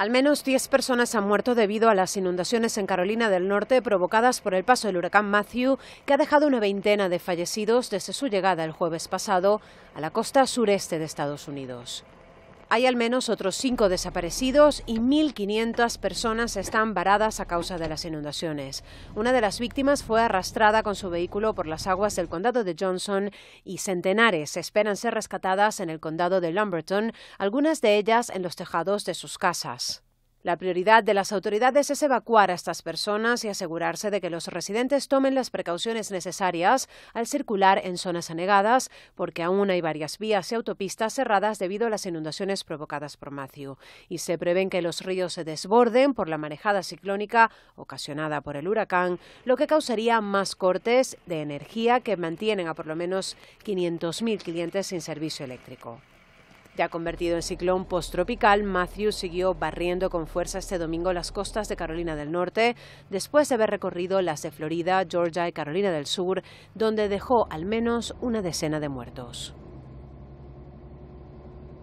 Al menos 10 personas han muerto debido a las inundaciones en Carolina del Norte provocadas por el paso del huracán Matthew, que ha dejado una veintena de fallecidos desde su llegada el jueves pasado a la costa sureste de Estados Unidos. Hay al menos otros cinco desaparecidos y 1.500 personas están varadas a causa de las inundaciones. Una de las víctimas fue arrastrada con su vehículo por las aguas del condado de Johnson y centenares esperan ser rescatadas en el condado de Lumberton, algunas de ellas en los tejados de sus casas. La prioridad de las autoridades es evacuar a estas personas y asegurarse de que los residentes tomen las precauciones necesarias al circular en zonas anegadas, porque aún hay varias vías y autopistas cerradas debido a las inundaciones provocadas por Matthew, y se prevén que los ríos se desborden por la manejada ciclónica ocasionada por el huracán, lo que causaría más cortes de energía que mantienen a por lo menos 500.000 clientes sin servicio eléctrico. Ya convertido en ciclón posttropical, Matthew siguió barriendo con fuerza este domingo las costas de Carolina del Norte, después de haber recorrido las de Florida, Georgia y Carolina del Sur, donde dejó al menos una decena de muertos.